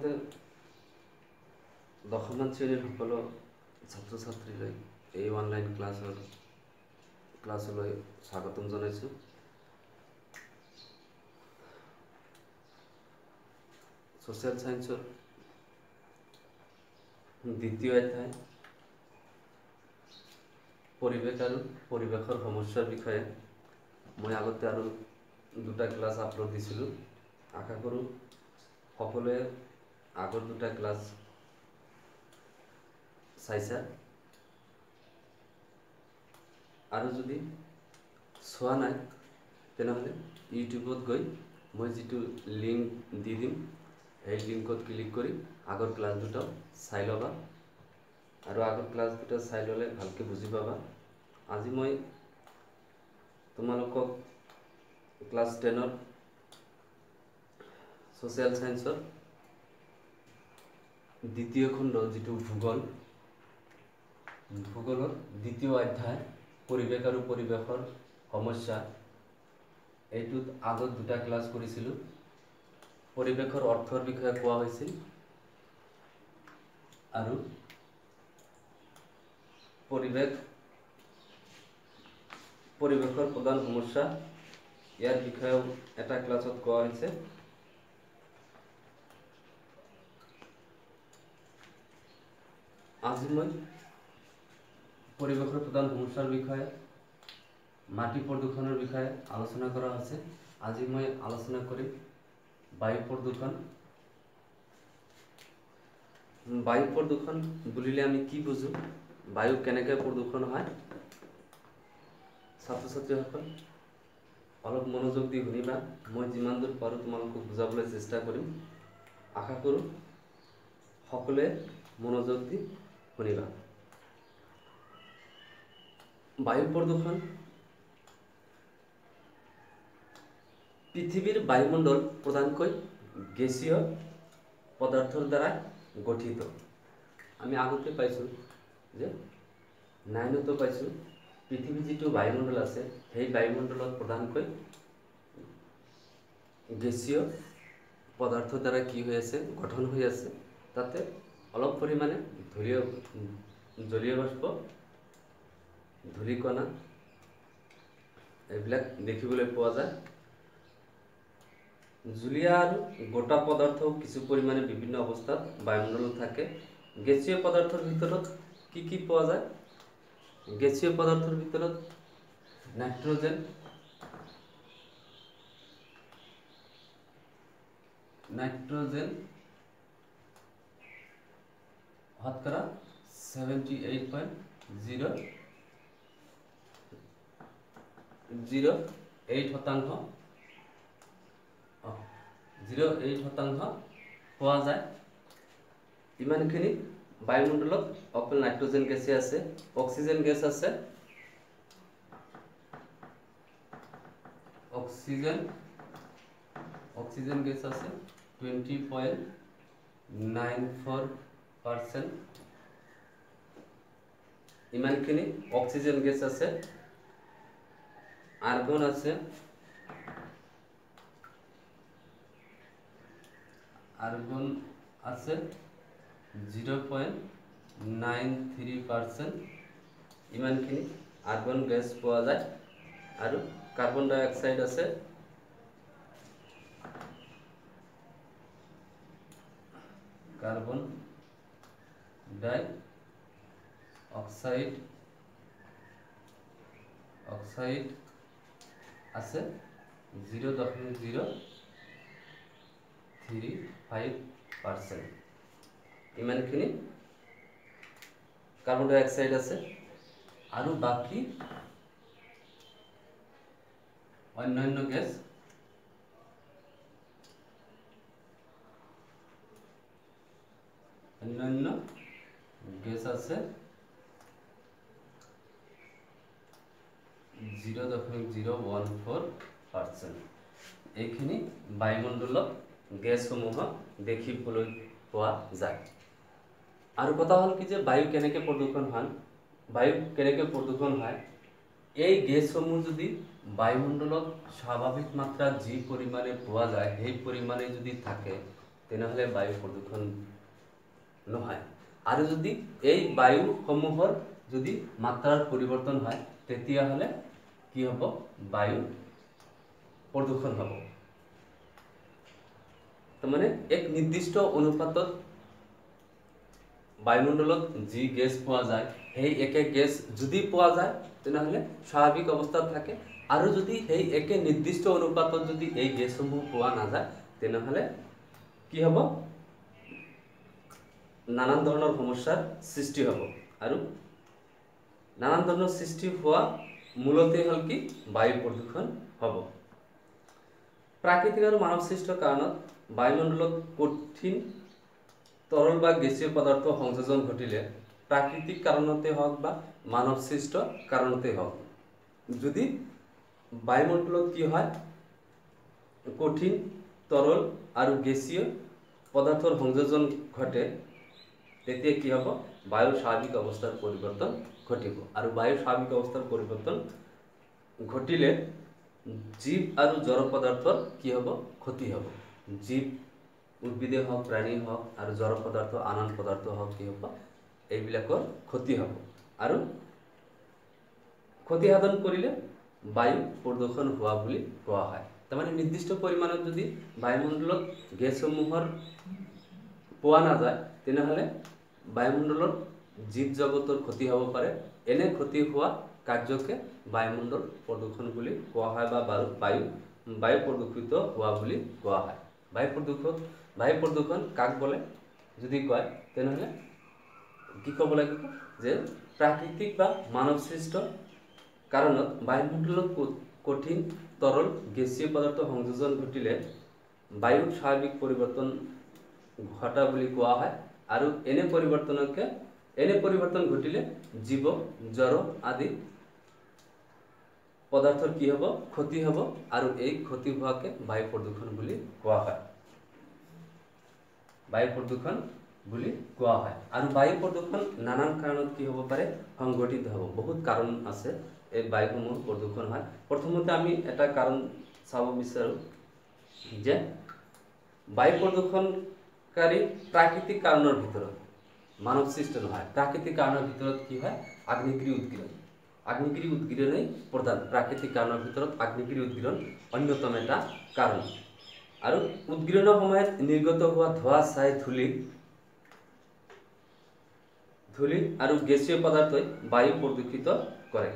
প্ৰথমতে দশমমান শ্ৰেণীৰ সকলো ছাত্ৰ ছাত্ৰীলৈ এই অনলাইন ক্লাছৰ ক্লাছলৈ স্বাগতম জনাইছোঁ। ছ'চিয়েল ছায়েন্সৰ দ্বিতীয় অধ্যায় পৰিৱেশ আৰু পৰিৱেশৰ সমস্যাৰ বিষয়ে মই আগতে আৰু দুটা ক্লাছ আপলোড দিছিলোঁ। আশা কৰোঁ সকলোৱে আগৰ দুটা ক্লাছ চাইছা। আৰু যদি চোৱা নাই তেনেহ'লে ইউটিউবত গৈ মই যিটো লিংক দি দিম সেই লিংকত ক্লিক কৰি আগৰ ক্লাছ দুটাও চাই ল'বা। আৰু আগৰ ক্লাছ দুটা চাই ল'লে ভালকৈ বুজি পাবা। আজি মই তোমালোকক ক্লাছ টেনৰ ছ'চিয়েল ছায়েন্সৰ দ্বিতীয় খণ্ড যিটো ভূগোল ভূগোলৰ দ্বিতীয় অধ্যায় পৰিৱেশ আৰু পৰিৱেশৰ সমস্যা এইটোত আগত দুটা ক্লাছ কৰিছিলোঁ। পৰিৱেশৰ অৰ্থৰ বিষয়ে কোৱা হৈছিল আৰু পৰিৱেশ পৰিৱেশৰ প্ৰধান সমস্যা ইয়াৰ বিষয়েও এটা ক্লাছত কোৱা হৈছে। আজি মই পৰিৱেশৰ প্ৰধান সমস্যাৰ বিষয়ে মাটি প্ৰদূষণৰ বিষয়ে আলোচনা কৰা হৈছে। আজি মই আলোচনা কৰিম বায়ু প্ৰদূষণ। বায়ু প্ৰদূষণ বুলিলে আমি কি বুজোঁ? বায়ু কেনেকৈ প্ৰদূষণ হয়? ছাত্ৰ ছাত্ৰীসকল অলপ মনোযোগ দি শুনিবা। মই যিমান দূৰ পাৰোঁ তোমালোকক বুজাবলৈ চেষ্টা কৰিম। আশা কৰোঁ সকলোৱে মনোযোগ দি শুনিবা বায়ু প্ৰদূষণ। পৃথিৱীৰ বায়ুমণ্ডল প্ৰধানকৈ গেছীয় পদাৰ্থৰ দ্বাৰা গঠিত। আমি আগতে পাইছোঁ যে নাইনতো পাইছোঁ পৃথিৱীৰ যিটো বায়ুমণ্ডল আছে সেই বায়ুমণ্ডলত প্ৰধানকৈ গেছীয় পদাৰ্থৰ দ্বাৰা কি হৈ আছে গঠন হৈ আছে তাতে অলপ পৰিমাণে ধূলীয় জলীয় বাষ্প ধূলিকণা এইবিলাক দেখিবলৈ পোৱা যায় জুলীয়া আৰু গোটা পদাৰ্থও কিছু পৰিমাণে বিভিন্ন অৱস্থাত বায়ুমণ্ডলত থাকে গেছীয় পদাৰ্থৰ ভিতৰত কি কি পোৱা যায় গেছীয় পদাৰ্থৰ ভিতৰত নাইট্ৰজেন নাইট্ৰজেন শতকৰা seventy eight point zero' zero' eight শতাংশ জিৰ' এইট শতাংশ পোৱা যায়। ইমানখিনি বায়ুমণ্ডলত অকল নাইট্ৰজেন গেছে আছে অক্সিজেন গেছ আছে। অক্সিজেন অক্সিজেন গেছ আছে twenty point nine four percent. ইমানখিনি অক্সিজেন গেছ আছে। আৰ্গন আছে। আৰ্গন আছে জিৰ' পইণ্ট নাইন ইমানখিনি আৰ্গন গেছ পোৱা যায়। আৰু কাৰ্বন ডাই অক্সাইড আছে। কাৰ্বন ডাই অক্সাইড অক্সাইড আছে জিৰ' দশমিক জিৰ' থ্ৰী ফাইভ পাৰ্চেণ্ট ইমানখিনি কাৰ্বন ডাই অক্সাইড আছে। আৰু বাকী অন্যান্য গেছ অন্যান্য গেছ আছে জিৰ' দশমিক জিৰ' ওৱান ফ'ৰ পাৰ্চেণ্ট এইখিনি বায়ুমণ্ডলত গেছসমূহক দেখিবলৈ পোৱা যায়। আৰু কথা হ'ল কি যে বায়ু কেনেকৈ প্ৰদূষণ হয়, বায়ু কেনেকৈ প্ৰদূষণ হয়, এই গেছসমূহ যদি বায়ুমণ্ডলত স্বাভাৱিক মাত্ৰাত যি পৰিমাণে পোৱা যায়, সেই পৰিমাণে যদি থাকে, তেনেহ'লে বায়ু প্ৰদূষণ নহয়। আৰু যদি এই বায়ুসমূহৰ যদি মাত্ৰাৰ পৰিৱৰ্তন হয় তেতিয়াহ'লে কি হ'ব? বায়ু প্ৰদূষণ হ'ব। তাৰমানে এক নিৰ্দিষ্ট অনুপাতত বায়ুমণ্ডলত যি গেছ পোৱা যায় সেই একে গেছ যদি পোৱা যায় তেনেহ'লে স্বাভাৱিক অৱস্থাত থাকে। আৰু যদি সেই একে নিৰ্দিষ্ট অনুপাতত যদি এই গেছসমূহ পোৱা নাযায় তেনেহ'লে কি হ'ব? নানান ধৰণৰ সমস্যাৰ সৃষ্টি হ'ব। আৰু নানান ধৰণৰ সৃষ্টি হোৱা মূলতে হ'ল কি? বায়ু প্ৰদূষণ হ'ব। প্ৰাকৃতিক আৰু মানৱ সৃষ্ট কাৰণত বায়ুমণ্ডলত কঠিন তৰল বা গেছীয় পদাৰ্থ সংযোজন ঘটিলে প্ৰাকৃতিক কাৰণতে হওক বা মানৱ সৃষ্ট কাৰণতে হওক যদি বায়ুমণ্ডলত কি হয়? কঠিন তৰল আৰু গেছীয় পদাৰ্থৰ সংযোজন ঘটে তেতিয়া কি হ'ব? বায়ুৰ স্বাভাৱিক অৱস্থাৰ পৰিৱৰ্তন ঘটিব। আৰু বায়ুৰ স্বাভাৱিক অৱস্থাৰ পৰিৱৰ্তন ঘটিলে জীৱ আৰু জড় পদাৰ্থৰ কি হ'ব? ক্ষতি হ'ব। জীৱ উদ্ভিদে হওক প্ৰাণী হওক আৰু জড় পদাৰ্থ আন আন পদাৰ্থ হওক কি হ'ব? এইবিলাকৰ ক্ষতি হ'ব। আৰু ক্ষতি সাধন কৰিলে বায়ু প্ৰদূষণ হোৱা বুলি কোৱা হয়। তাৰমানে নিৰ্দিষ্ট পৰিমাণত যদি বায়ুমণ্ডলত গেছসমূহৰ পোৱা নাযায় তেনেহ'লে বায়ুমণ্ডলৰ জীৱ জগতৰ ক্ষতি হ'ব পাৰে। এনে ক্ষতি হোৱা কাৰ্যকে বায়ুমণ্ডল প্ৰদূষণ বুলি কোৱা হয় বা বায়ু বায়ু প্ৰদূষিত হোৱা বুলি কোৱা হয়। বায়ু প্ৰদূষণ বায়ু প্ৰদূষণ কাক বোলে? যদি কয় তেনেহ'লে কি ক'ব লাগিব? যে প্ৰাকৃতিক বা মানৱ সৃষ্ট কাৰণত বায়ুমণ্ডলত কঠিন তৰল গেছীয় পদাৰ্থ সংযোজন ঘটিলে বায়ুৰ স্বাভাৱিক পৰিৱৰ্তন ঘটা বুলি কোৱা হয়। আৰু এনে পৰিৱৰ্তনকে এনে পৰিৱৰ্তন ঘটিলে জীৱ জ্বৰ আদি পদাৰ্থৰ কি হ'ব? ক্ষতি হ'ব আৰু এই ক্ষতি হোৱাকে বায়ু প্ৰদূষণ বুলি কোৱা হয়। বায়ু প্ৰদূষণ বুলি কোৱা হয়। আৰু বায়ু প্ৰদূষণ নানান কাৰণত কি হ'ব পাৰে? সংঘটিত হ'ব। বহুত কাৰণ আছে এই বায়ুসমূহ প্ৰদূষণ হয় প্ৰথমতে আমি এটা কাৰণ চাব বিচাৰোঁ যে বায়ু প্ৰদূষণকাৰী প্ৰাকৃতিক কাৰণৰ ভিতৰত মানৱ সৃষ্ট নহয়। প্ৰাকৃতিক কাৰণৰ ভিতৰত কি হয়? আগ্নেয়গিৰি উদ্গীৰণ আগ্নেয়গিৰি উদ্গীৰণেই প্ৰধান প্ৰাকৃতিক কাৰণৰ ভিতৰত আগ্নেয়গিৰি উদ্গীৰণ অন্যতম এটা কাৰণ আৰু উদ্গীৰণৰ সময়ত নিৰ্গত হোৱা ধোঁৱা ছাই ধূলি ধূলি আৰু গেছীয় পদাৰ্থই বায়ু প্ৰদূষিত কৰে।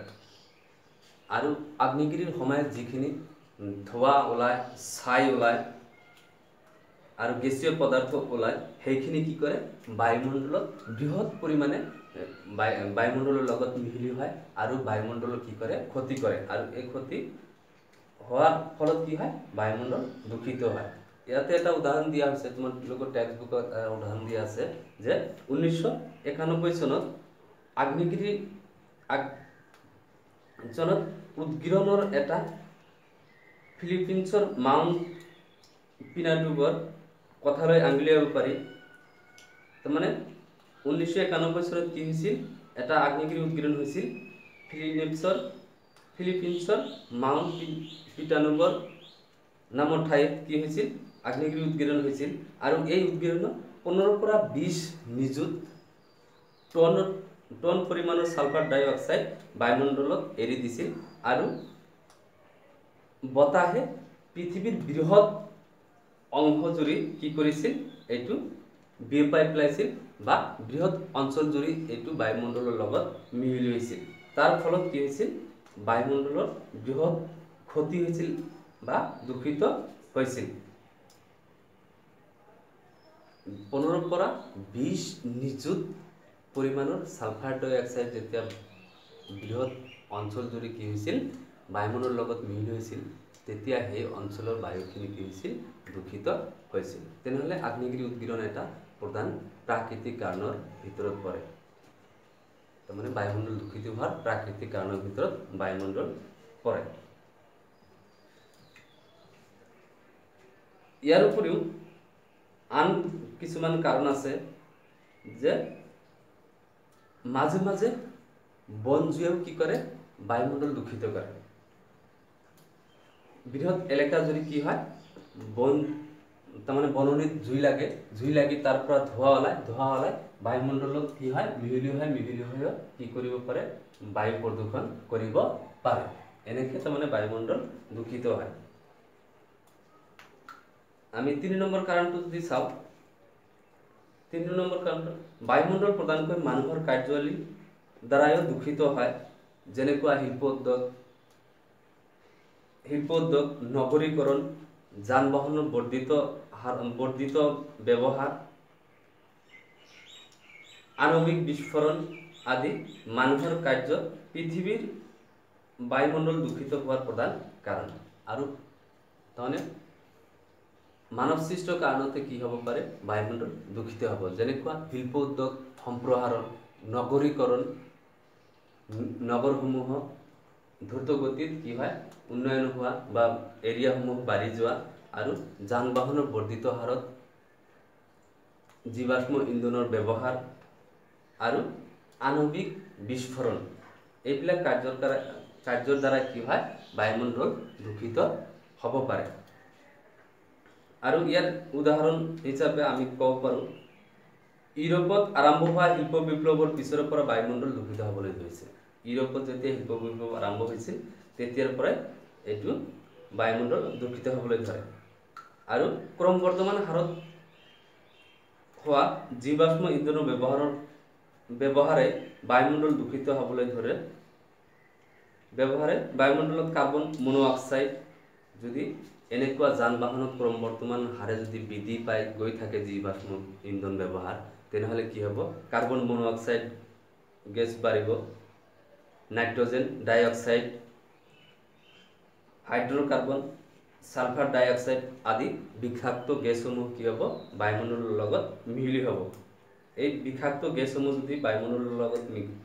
আৰু আগ্নেয়গিৰিৰ সময়ত যিখিনি ধোঁৱা ওলায় ছাই ওলায় আৰু গেছীয় পদাৰ্থ ওলায় সেইখিনি কি কৰে? বায়ুমণ্ডলত বৃহৎ পৰিমাণে বায়ুমণ্ডলৰ লগত মিহলি হয় আৰু বায়ুমণ্ডলত কি কৰে? ক্ষতি কৰে। আৰু এই ক্ষতি হোৱাৰ ফলত কি হয়? বায়ুমণ্ডল দূষিত হয়। ইয়াতে এটা উদাহৰণ দিয়া হৈছে তোমালোকৰ টেক্সট বুকত উদাহৰণ দিয়া আছে যে ঊনৈছশ একানব্বৈ চনত আগ্নেয়গিৰি আগ চনত উদগীৰণৰ এটা ফিলিপিনছৰ মাউণ্ট পিনাডুবৰ কথালৈ আঙুলিয়াব পাৰি। তাৰমানে ঊনৈছশ একানব্বৈ চনত কি হৈছিল? এটা আগ্নেয়গিৰি উদগীৰণ হৈছিল। ফিলিপিনছৰ ফিলিপিনছৰ মাউণ্ট পিটানুবৰ নামৰ ঠাইত কি হৈছিল? আগ্নেয়গিৰি উদগীৰণ হৈছিল। আৰু এই উদগীৰণত পোন্ধৰৰ পৰা বিছ নিযুত টন টন পৰিমাণৰ ছালফাৰ ডাই অক্সাইড বায়ুমণ্ডলত এৰি দিছিল। আৰু বতাহে পৃথিৱীৰ বৃহৎ অংশ জুৰি কি কৰিছিল? এইটো বিয়পাই পেলাইছিল বা বৃহৎ অঞ্চল জুৰি এইটো বায়ুমণ্ডলৰ লগত মিহলি হৈছিল। তাৰ ফলত কি হৈছিল? বায়ুমণ্ডলৰ বৃহৎ ক্ষতি হৈছিল বা দূষিত হৈছিল। পোন্ধৰৰ পৰা বিছ নিযুত পৰিমাণৰ ছালফাৰ ডাই অক্সাইড যেতিয়া বৃহৎ অঞ্চল জুৰি কি হৈছিল? বায়ুমণ্ডলৰ লগত মিহলি হৈছিল। তেতিয়া সেই অঞ্চলৰ বায়ুখিনি কি হৈছিল? দূষিত হৈছিল। তেনেহ'লে আগ্নেয়গিৰি উদগীৰণ এটা প্ৰধান প্ৰাকৃতিক কাৰণৰ ভিতৰত পৰে। তাৰমানে বায়ুমণ্ডল দূষিত হোৱাৰ প্ৰাকৃতিক কাৰণৰ ভিতৰত বায়ুমণ্ডল পৰে। ইয়াৰ উপৰিও আন কিছুমান কাৰণ আছে যে মাজে মাজে বন জুয়েও কি কৰে? বায়ুমণ্ডল দূষিত কৰে। বৃহৎ এলেকা জুড়ে কি হয় বন তাৰমানে বননিত জুই লাগে জুই লাগি তাৰ পৰা ধোঁৱা ওলায় ধোঁৱা ওলায় বায়ুমণ্ডলত কি হয় মিহলি হয় মিহলি হৈ কি কৰিব পাৰে বায়ু প্ৰদূষণ কৰিব পাৰে। এনেকৈ তাৰমানে বায়ুমণ্ডল দূষিত হয়। আমি তিনি নম্বৰ কাৰণটো যদি চাওঁ তিনি নম্বৰ কাৰণটো বায়ুমণ্ডল প্ৰধানকৈ মানুহৰ কাৰ্যাৱলী দ্বাৰাও দূষিত হয় যেনেকুৱা শিল্প উদ্যোগ শিল্প উদ্যোগ নগৰীকৰণ যান বাহনৰ বৰ্ধিত হাৰ বৰ্ধিত ব্যৱহাৰ আণৱিক বিস্ফোৰণ আদি মানুহৰ কাৰ্য পৃথিৱীৰ বায়ুমণ্ডল দূষিত হোৱাৰ প্ৰধান কাৰণ আৰু তাৰমানে মানৱ সৃষ্ট কাৰণতে কি হ'ব পাৰে? বায়ুমণ্ডল দূষিত হ'ব। যেনেকুৱা শিল্প উদ্যোগ সম্প্ৰসাৰণ নগৰীকৰণ নগৰসমূহ দ্ৰুত গতিত কি হয়? উন্নয়ন হোৱা বা এৰিয়াসমূহ বাঢ়ি যোৱা আৰু যান বাহনৰ বৰ্ধিত হাৰত জীৱাশ্ম ইন্ধনৰ ব্যৱহাৰ আৰু আণৱিক বিস্ফোৰণ। এইবিলাক কাৰ্যৰ দ্বাৰা কাৰ্যৰ দ্বাৰা কি হয়? বায়ুমণ্ডল দূষিত হ'ব পাৰে। আৰু ইয়াৰ উদাহৰণ হিচাপে আমি ক'ব পাৰোঁ ইউৰোপত আৰম্ভ হোৱা শিল্প বিপ্লৱৰ পিছৰ পৰা বায়ুমণ্ডল দূষিত হ'বলৈ ধৰিছে। ইউৰোপত যেতিয়া বিপ্লৱ আৰম্ভ হৈছিল তেতিয়াৰ পৰাই এইটো বায়ুমণ্ডল দূষিত হ'বলৈ ধৰে। আৰু ক্ৰমবৰ্ধমান হাৰত হোৱা জীৱাশ্ম ইন্ধনৰ ব্যৱহাৰৰ ব্যৱহাৰে বায়ুমণ্ডল দূষিত হ'বলৈ ধৰে। ব্যৱহাৰে বায়ুমণ্ডলত কাৰ্বন মনোঅক্সাইড যদি এনেকুৱা যান বাহনত ক্ৰমবৰ্ধমান হাৰে যদি বৃদ্ধি পাই গৈ থাকে জীৱাশ্ম ইন্ধন ব্যৱহাৰ তেনেহ'লে কি হ'ব? কাৰ্বন মনোঅক্সাইড গেছ বাঢ়িব। Nitrogen dioxide hydrocarbon sulphur dioxide আদি বিষাক্ত গেছসমূহ কি হ'ব? বায়ুমণ্ডলৰ লগত মিহলি হ'ব। এই বিষাক্ত গেছসমূহ যদি বায়ুমণ্ডলৰ লগত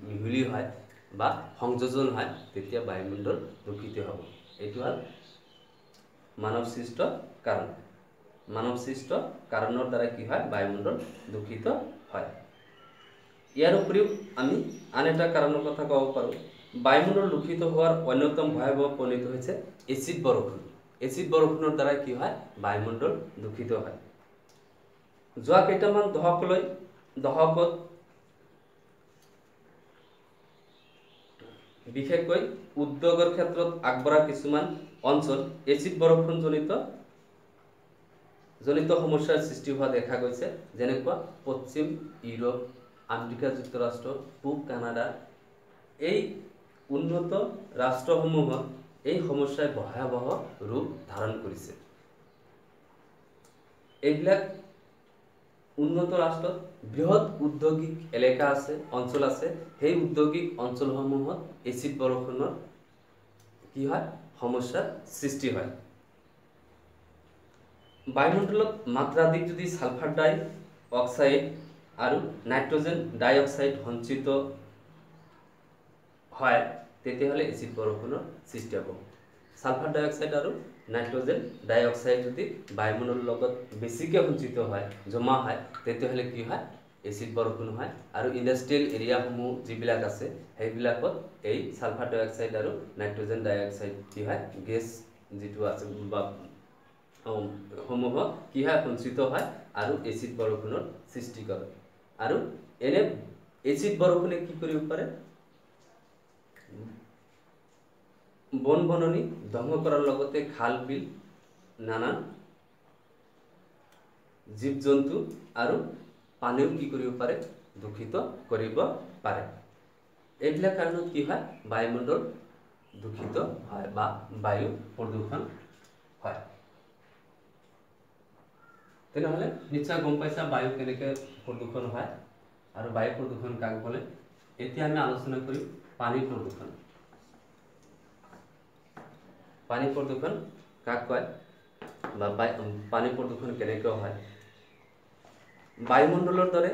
মিহলি হয় বা সংযোজন হয় তেতিয়া বায়ুমণ্ডল দূষিত হ'ব। এইটো হ'ল মানৱ সৃষ্ট কাৰণ। মানৱ সৃষ্ট কাৰণৰ দ্বাৰা কি হয়? বায়ুমণ্ডল দূষিত হয়। ইয়াৰ উপৰিও আমি আন এটা কাৰণৰ কথা ক'ব পাৰোঁ। বায়ুমণ্ডল দূষিত হোৱাৰ অন্যতম ভয়াৱহ পৰিণত হৈছে এচিড বৰষুণ। এচিড বৰষুণৰ দ্বাৰা কি হয়? বায়ুমণ্ডল দূষিত হয়। যোৱা কেইটামান দশকলৈ দশকত বিশেষকৈ উদ্যোগৰ ক্ষেত্ৰত আগবঢ়া কিছুমান অঞ্চল এচিড বৰষুণজনিত জনিত সমস্যাৰ সৃষ্টি হোৱা দেখা গৈছে। যেনেকুৱা পশ্চিম ইউৰোপ আমেৰিকা যুক্তৰাষ্ট্ৰ পূব কানাডা। এই উন্নত ৰাষ্ট্ৰসমূহত এই সমস্যাই ভয়াৱহ ৰূপ ধাৰণ কৰিছে। এইবিলাক উন্নত ৰাষ্ট্ৰত বৃহৎ উদ্যোগিক এলেকা আছে, অঞ্চল আছে। সেই উদ্যোগিক অঞ্চলসমূহত এচিড বৰষুণৰ কি হয়? সমস্যাৰ সৃষ্টি হয়। বায়ুমণ্ডলত মাত্ৰাধিক যদি ছালফাৰ ডাই অক্সাইড আৰু নাইট্ৰজেন ডাই অক্সাইড সঞ্চিত হয় তেতিয়াহ'লে এচিড বৰষুণৰ সৃষ্টি হ'ব। ছালফাৰ ডাই অক্সাইড আৰু নাইট্ৰজেন ডাই অক্সাইড যদি বায়ুমণ্ডলৰ লগত বেছিকৈ সঞ্চিত হয় জমা হয় তেতিয়াহ'লে কি হয়? এচিড বৰষুণ হয়। আৰু ইণ্ডাষ্ট্ৰিয়েল এৰিয়াসমূহ যিবিলাক আছে সেইবিলাকত এই ছালফাৰ ডাই অক্সাইড আৰু নাইট্ৰজেন ডাই অক্সাইড কি হয়? গেছ যিটো আছে বা সমূহত কি হয়? সঞ্চিত হয় আৰু এচিড বৰষুণৰ সৃষ্টি কৰে। আৰু এনে এচিড বৰষুণে কি কৰিব পাৰে? বন বননি ধ্বংস কৰাৰ লগতে খাল বিল নানান জীৱ জন্তু আৰু পানীও কি কৰিব পাৰে দূষিত কৰিব পাৰে। এইবিলাক কাৰণত কি হয় বায়ুমণ্ডল দূষিত হয় বা বায়ু প্ৰদূষণ হয়। তেনেহ'লে নিশ্চয় গম পাইছা বায়ু কেনেকৈ প্ৰদূষণ হয় আৰু বায়ু প্ৰদূষণ কাক বোলে। এতিয়া আমি আলোচনা কৰিম পানী প্ৰদূষণ। পানী প্ৰদূষণ কাক কয়? বা পানী প্ৰদূষণ কেনেকৈ হয়? বায়ুমণ্ডলৰ দৰে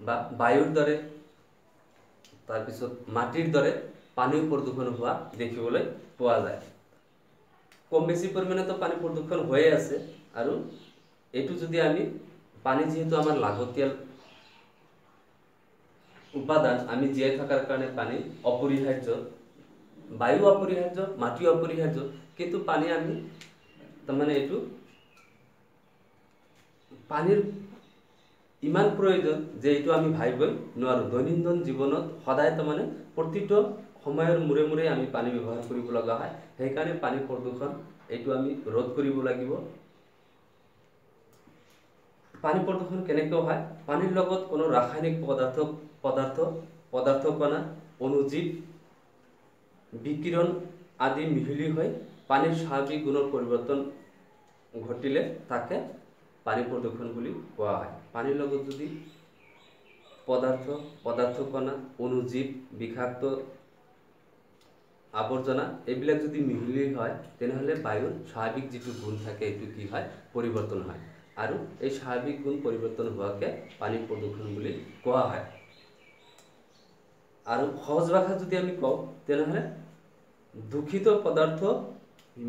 বা বায়ুৰ দৰে তাৰপিছত মাটিৰ দৰে পানীও প্ৰদূষণ হোৱা দেখিবলৈ পোৱা যায়। কম বেছি পৰিমাণেতো পানী প্ৰদূষণ হৈয়ে আছে আৰু এইটো যদি আমি পানী যিহেতু আমাৰ লাগতিয়াল উপাদান আমি জীয়াই থকাৰ কাৰণে পানী অপৰিহাৰ্য বায়ু অপৰিহাৰ্য মাটি অপৰিহাৰ্য কিন্তু পানী আমি তাৰমানে এইটো পানীৰ ইমান প্ৰয়োজন যে এইটো আমি ভাবিবই নোৱাৰোঁ। দৈনন্দিন জীৱনত সদায় তাৰমানে প্ৰতিটো সময়ৰ মূৰে মূৰে আমি পানী ব্যৱহাৰ কৰিব লগা হয়। সেইকাৰণে পানী প্ৰদূষণ এইটো আমি ৰোধ কৰিব লাগিব। পানী প্ৰদূষণ কেনেকৈ হয়? পানীৰ লগত কোনো ৰাসায়নিক পদাৰ্থ পদাৰ্থ পদাৰ্থ কণা অনুজীৱ, বিকিৰণ আদি মিহলি হৈ পানীৰ স্বাভাৱিক গুণৰ পৰিৱৰ্তন ঘটিলে তাকে পানী প্ৰদূষণ বুলি কোৱা হয়। পানীৰ লগত যদি পদাৰ্থ পদাৰ্থ কণা অনুজীৱ, বিষাক্ত আৱৰ্জনা এইবিলাক যদি মিহলি হয়, তেনেহ'লে বায়ুৰ স্বাভাৱিক যিটো গুণ থাকে, এইটো কি হয়? পৰিৱৰ্তন হয়। আৰু এই স্বাভাৱিক গুণ পৰিৱৰ্তন হোৱাকে পানী প্ৰদূষণ বুলি কোৱা হয়। আৰু সহজ ভাষাত যদি আমি কওঁ তেনেহ'লে দূষিত পদাৰ্থ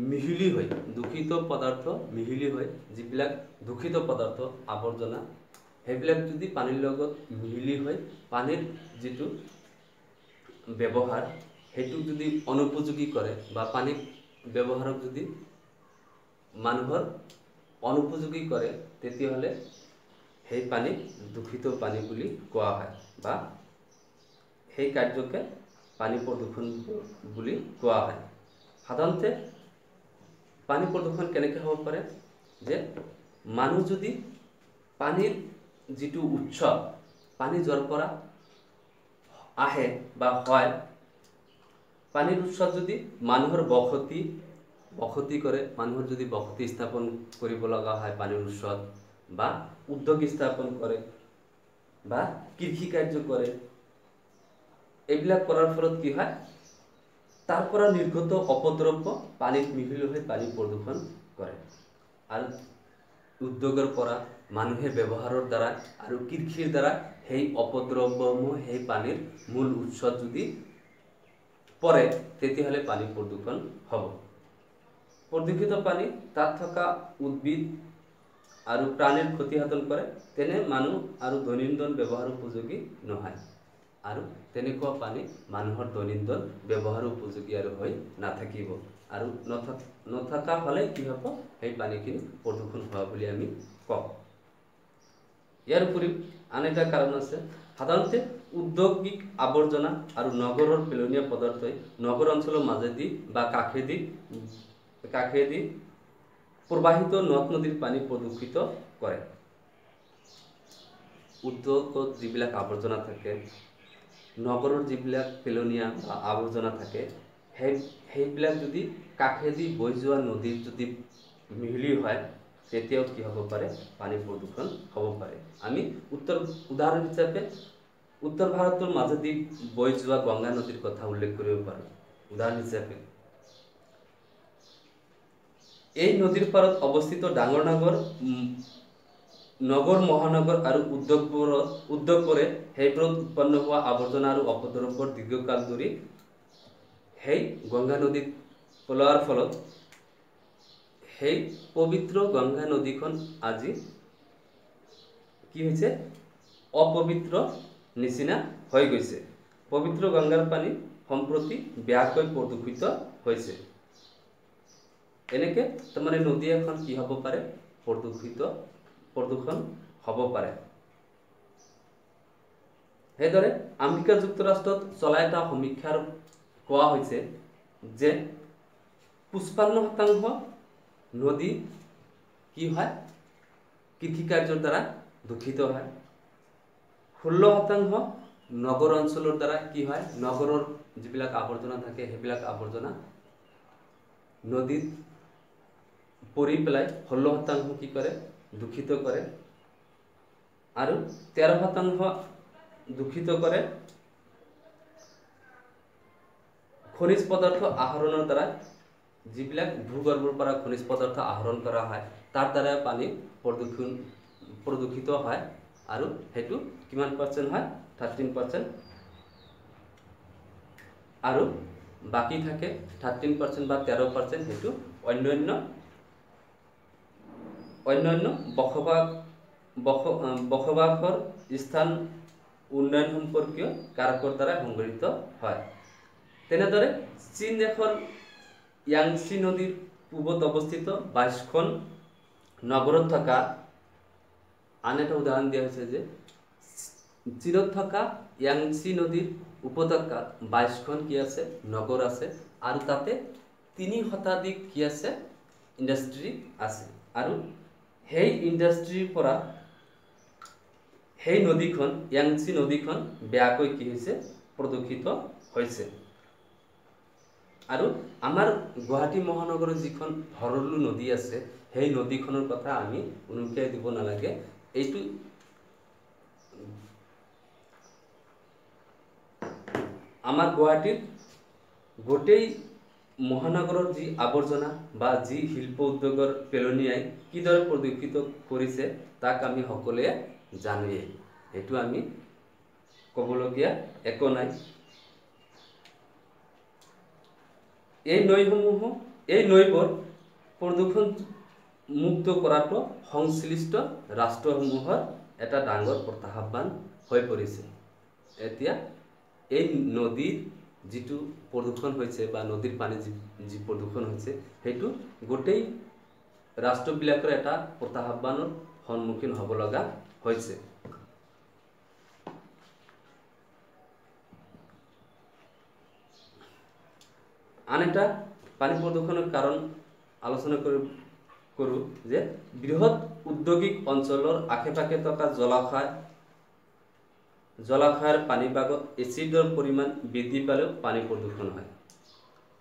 মিহলি হৈ দূষিত পদাৰ্থ মিহলি হৈ যিবিলাক দূষিত পদাৰ্থ আৱৰ্জনা সেইবিলাক যদি পানীৰ লগত মিহলি হৈ পানীৰ যিটো ব্যৱহাৰ সেইটোক যদি অনুপযোগী কৰে বা পানী ব্যৱহাৰক যদি মানুহৰ অনুপযোগী কৰে তেতিয়াহ'লে সেই পানীক দূষিত পানী বুলি কোৱা হয় বা সেই কাৰ্যকে পানী প্ৰদূষণ বুলি কোৱা হয়। সাধাৰণতে পানী প্ৰদূষণ কেনেকৈ হ'ব পাৰে? যে মানুহ যদি পানীৰ যিটো উৎস পানী য'ৰ পৰা আহে বা হয় পানীৰ উৎসত যদি মানুহৰ বসতি বসতি কৰে। মানুহৰ যদি বসতি স্থাপন কৰিব লগা হয় পানীৰ উৎসত বা উদ্যোগ স্থাপন কৰে বা কৃষি কাৰ্য কৰে এইবিলাক কৰাৰ ফলত কি হয়? তাৰ পৰা নিৰ্গত অপদ্ৰব্য পানীত মিহলি হৈ পানী প্ৰদূষণ কৰে। আৰু উদ্যোগৰ পৰা মানুহে ব্যৱহাৰৰ দ্বাৰা আৰু কৃষিৰ দ্বাৰা সেই অপদ্ৰব্যসমূহ সেই পানীৰ মূল উৎসত যদি পৰে তেতিয়াহ'লে পানী প্ৰদূষণ হ'ব। প্ৰদূষিত পানী তাত থকা উদ্ভিদ আৰু প্ৰাণীৰ ক্ষতিসাধন কৰে তেনে মানুহ আৰু দৈনন্দিন ব্যৱহাৰ উপযোগী নহয়। আৰু তেনেকুৱা পানী মানুহৰ দৈনন্দিন ব্যৱহাৰ উপযোগী আৰু হৈ নাথাকিব। আৰু নথা নথকা হ'লে কি হ'ব? সেই পানীখিনি প্ৰদূষণ হোৱা বুলি আমি কওঁ। ইয়াৰ উপৰিও আন এটা কাৰণ আছে। সাধাৰণতে উদ্যোগিক আৱৰ্জনা আৰু নগৰৰ পেলনীয়া পদাৰ্থই নগৰ অঞ্চলৰ মাজেদি বা কাষেদি কাষেদি প্ৰবাহিত নদ নদীৰ পানী প্ৰদূষিত কৰে উদ্যোগত যিবিলাক আৱৰ্জনা থাকে। নগৰৰ যিবিলাক পেলনীয়া বা আৱৰ্জনা থাকে। সেই সেইবিলাক যদি কাষেদি বৈ যোৱা নদীত যদি মিহলি হয়, তেতিয়াও কি হ'ব পাৰে? পানী প্ৰদূষণ হ'ব পাৰে। আমি উত্তৰ, উদাহৰণ হিচাপে উত্তৰ ভাৰতৰ মাজেদি বৈ যোৱা গংগা নদীৰ কথা উল্লেখ কৰিব পাৰোঁ। উদাহৰণ হিচাপে এই নদীৰ পাৰত অৱস্থিত ডাঙৰ ডাঙৰ নগৰ মহানগৰ আৰু উদ্যোগবোৰত উদ্যোগবোৰে সেইবোৰত উৎপন্ন হোৱা আৱৰ্জনা আৰু অপদ্ৰব্যৰ দীৰ্ঘকাল ধৰি সেই গংগা নদীত পেলোৱাৰ ফলত সেই পবিত্ৰ গংগা নদীখন আজি কি হৈছে? অপবিত্ৰ নিচিনা হৈ গৈছে। পবিত্ৰ গংগাৰ পানী সম্প্ৰতি বেয়াকৈ প্ৰদূষিত হৈছে। এনেকে তাৰমানে নদী এখন কি হ'ব পাৰে? প্ৰদূষিত প্ৰদূষণ হ'ব পাৰে। সেইদৰে আমেৰিকা যুক্তৰাষ্ট্ৰত চলা এটা সমীক্ষাৰ কোৱা হৈছে যে পঁচপন্ন শতাংশ নদী কি হয়? কৃষিকাৰ্যৰ দ্বাৰা দূষিত হয়। ষোল্ল শতাংশ নগৰ অঞ্চলৰ দ্বাৰা কি হয়? নগৰৰ যিবিলাক আৱৰ্জনা থাকে সেইবিলাক আৱৰ্জনা নদীত পৰি পেলাই ষোল্ল শতাংশ কি কৰে দূষিত কৰে আৰু তেৰ শতাংশ দূষিত কৰে খনিজ পদাৰ্থ আহৰণৰ দ্বাৰা যিবিলাক ভূগৰ্ভৰ পৰা খনিজ পদাৰ্থ আহৰণ কৰা হয় তাৰ দ্বাৰা পানী প্ৰদূষণ প্ৰদূষিত হয় আৰু সেইটো কিমান পাৰ্চেণ্ট হয় থাৰ্টিন পাৰ্চেণ্ট আৰু বাকী থাকে থাৰ্টিন পাৰ্চেণ্ট বা তেৰ পাৰ্চেণ্ট সেইটো অন্যান্য অন্যান্য বসবাস, বস বসবাসৰ স্থান উন্নয়ন সম্পৰ্কীয় কাৰকৰ দ্বাৰা সংগঠিত হয়। তেনেদৰে চীন দেশৰ য়াংচি নদীৰ পূবত অৱস্থিত বাইছখন নগৰত থকা, আন এটা উদাহৰণ দিয়া হৈছে যে, চীনত থকা য়াংচি নদীৰ উপত্যকাত বাইছখন কি আছে, নগৰ আছে, আৰু তাতে তিনি শতাধিক কি আছে ইণ্ডাষ্ট্ৰী আছে, আৰু সেই ইণ্ডাষ্ট্ৰীৰ পৰা সেই নদীখন য়াংচি নদীখন বেয়াকৈ কি হৈছে? প্ৰদূষিত হৈছে। আৰু আমাৰ গুৱাহাটী মহানগৰৰ যিখন ভৰলু নদী আছে সেই নদীখনৰ কথা আমি উনুকিয়াই দিব নালাগে। এইটো আমাৰ গুৱাহাটীৰ গোটেই মহানগৰৰ যি আৱৰ্জনা বা যি শিল্প উদ্যোগৰ পেলনীয়াই কিদৰে প্ৰদূষিত কৰিছে তাক আমি সকলোৱে জানোৱেই সেইটো আমি ক'বলগীয়া একো নাই। এই নৈসমূহ এই নৈবোৰ প্ৰদূষণ মুক্ত কৰাটো সংশ্লিষ্ট ৰাষ্ট্ৰসমূহৰ এটা ডাঙৰ প্ৰত্যাহ্বান হৈ পৰিছে। এতিয়া এই নদীৰ যিটো প্ৰদূষণ হৈছে বা নদীৰ পানী যি যি প্ৰদূষণ হৈছে সেইটো গোটেই ৰাষ্ট্ৰবিলাকৰ এটা প্ৰত্যাহ্বানৰ সন্মুখীন হ'ব লগা হৈছে। আন এটা পানী প্ৰদূষণৰ কাৰণ আলোচনা কৰি কৰোঁ যে বৃহৎ উদ্যোগিক অঞ্চলৰ আশে পাশে থকা জলাশয় জলাশয়ৰ পানীভাগত এচিডৰ পৰিমাণ বৃদ্ধি পালেও পানী প্ৰদূষণ হয়।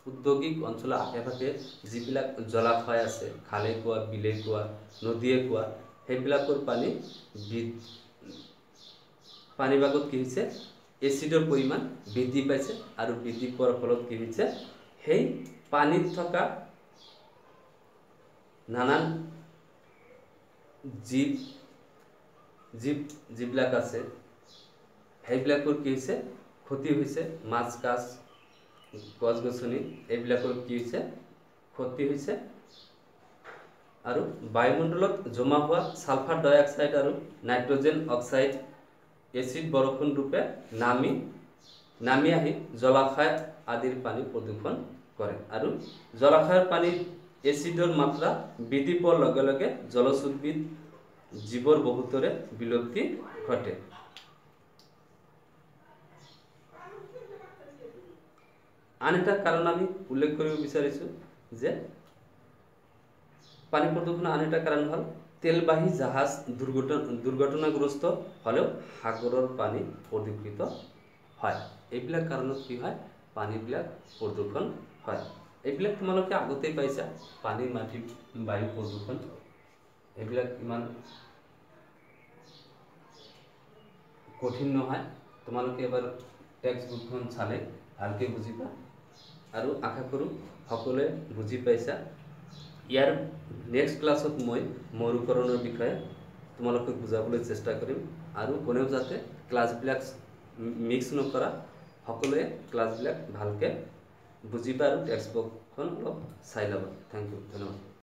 উদ্যোগিক আশে পাশে যিবিলাক জলাশয় আছে খালে কোৱা বিলে কোৱা নদীয়ে কোৱা সেইবিলাকৰ পানী পানীভাগত কি হৈছে? এচিডৰ পৰিমাণ বৃদ্ধি পাইছে আৰু বৃদ্ধি পোৱাৰ ফলত কি হৈছে? সেই পানীত থকা নানান জীৱ জীৱ যিবিলাক আছে সেইবিলাকৰ কি হৈছে? ক্ষতি হৈছে। মাছ কাছ গছ গছনি এইবিলাকৰ কি হৈছে? ক্ষতি হৈছে। আৰু বায়ুমণ্ডলত জমা হোৱা ছালফাৰ ডাই অক্সাইড আৰু নাইট্ৰজেন অক্সাইড এচিড বৰষুণ ৰূপে নামি নামি আহি জলাশয় আদিৰ পানী প্ৰদূষণ কৰে। আৰু জলাশয়ৰ পানীত এচিডৰ মাত্ৰা বৃদ্ধি পোৱাৰ লগে লগে জলজ উদ্ভিদ জীৱৰ বহুতৰে বিলুপ্তি ঘটে। আন এটা কাৰণ আমি উল্লেখ কৰিব বিচাৰিছোঁ যে পানী প্ৰদূষণৰ আন এটা কাৰণ হ'ল তেলবাহী জাহাজ দুৰ্ঘটনা দুৰ্ঘটনাগ্ৰস্ত হ'লেও সাগৰৰ পানী প্ৰদূষিত হয়। এইবিলাক কাৰণত কি হয়? পানীবিলাক প্ৰদূষণ হয়। এইবিলাক তোমালোকে আগতেই পাইছা। পানী মাটি বায়ু প্ৰদূষণ। এইবিলাক ইমান কঠিন নহয়। তোমালোকে এবাৰ টেক্সট বুকখন চালে ভালকৈ বুজিবা। আৰু আশা কৰোঁ সকলোৱে বুজি পাইছা। ইয়াৰ নেক্সট ক্লাছত মই মৰুকৰণৰ বিষয়ে তোমালোকক বুজাবলৈ চেষ্টা কৰিম আৰু কোনেও যাতে ক্লাছবিলাক মিক্স নকৰা সকলোৱে ক্লাছবিলাক ভালকৈ বুজিবা আৰু টেক্সট বুকখন অলপ চাই ল'বা। থেংক ইউ ধন্যবাদ।